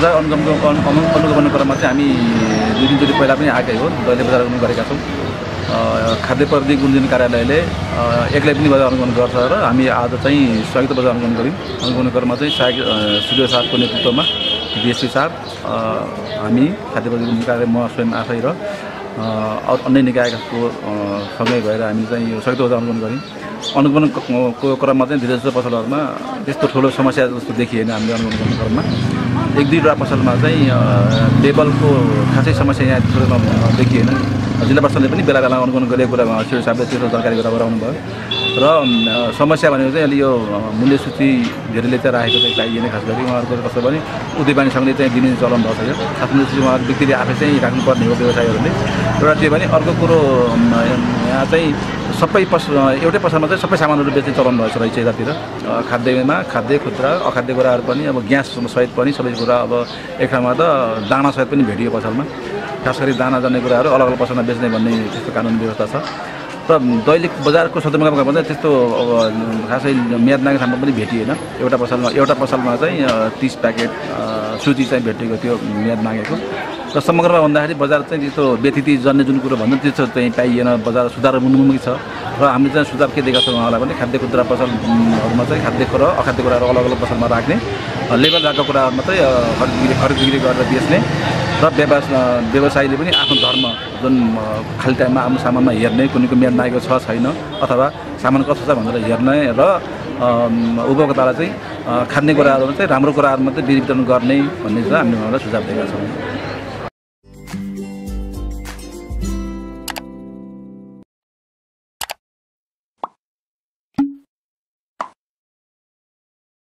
अनु अनु अनुगमन क्रममा चाहिँ हामी दुई तिनचोटि पहिला पनि आएकै हो। दैले बजार अनुगमन गरेका छौँ। खाद्य प्रविधि गुन्जन कार्यालयले एक्लै पनि बजार अनुगमन गर्छ र हामी आज चाहिँ संयुक्त बजार अनुगमन गऱ्यौँ। अनुगमन क्रममा चाहिँ सहायक सूर्य साहबको नेतृत्वमा डिएसपी साहब हामी खाद्य प्रविधि गुन्जन कार्यालय म स्वयं आफै र अरू अन्य निकायको सँगै भएर हामी चाहिँ यो संयुक्त बजार अनुगमन गऱ्यौँ। अनुगमनको क्रममा चाहिँ धेरै जस्तो पसलहरूमा त्यस्तो ठुलो समस्या जस्तो देखिएन हामीले अनुगमन गर्ने क्रममा। एक दुईवटा पसलमा चाहिँ अ, लेबलको खासै समस्या यहाँ त्यस्तो देखिएन। जिल्ला प्रशासनले पनि बेला बेला अनुगमन गरेको कुरा शिव साहबले त्यस्तो जानकारी गराउनु भयो र समस्या भनेको चाहिँ अलि यो मूल्य सूची धेरैले चाहिँ राखेको चाहिँ पाइएन खास गरी उहाँहरूको चाहिँ कस्तो भने सङ्घले चाहिँ दिने चलन भएको छ खास मूल्य सूची उहाँहरू व्यक्तिले आफै चाहिँ राख्नुपर्ने हो व्यवसायीहरूले। एउटा त्यो भने अर्को कुरो यहाँ चाहिँ सबै पस एउटै पसलमा चाहिँ सबै सामानहरू बेच्ने चलन रहेछ रहेछ यतातिर। खाद्यमा खाद्य खुद्रा अखाद्य कुराहरू पनि अब ग्यास सहित पनि सबै कुरा अब एक ठाउँमा त दाना सहित पनि भेटियो पसलमा। खास गरी दाना जाने कुराहरू अलग अलग पसलमा बेच्ने भन्ने त्यस्तो कानुन व्यवस्था छ। र दैनिक बजारको सदरमुकाममा चाहिँ त्यस्तो अब खासै म्याद नागेको ठाउँमा पनि भेटिएन। एउटा पसलमा एउटा पसलमा चाहिँ तिस प्याकेट सुजी चाहिँ भेटेको थियो म्याद नागेको। र समग्रमा भन्दाखेरि बजार चाहिँ त्यस्तो व्यतिथि जन्ने जुन कुरो भन्नु त्यस्तो चाहिँ पाइएन। बजार सुधार मुखमुखी छ। र हामीले चाहिँ सुधार के दिएका छौँ उहाँलाई भने खाद्य खुद्रा पसलहरूमा चाहिँ खाद्य कुरा अखाद्य कुराहरू अलग अलग पसलमा राख्ने। लेबल भएको कुराहरूमा चाहिँ खरिद बिक्री गरेर बेच्ने। र व्यवस व्यवसायीले पनि आफ्नो धर्म जुन खाली टाइममा आफ्नो सामानमा हेर्ने कुनैको म्याद लागेको छ छैन अथवा सामान कस्तो छ भनेर हेर्ने र उपभोक्तालाई चाहिँ खाने कुराहरूमा चाहिँ राम्रो कुराहरू मात्रै वितरण गर्ने भन्ने चाहिँ हामीले उहाँलाई सुझाव दिएका छौँ।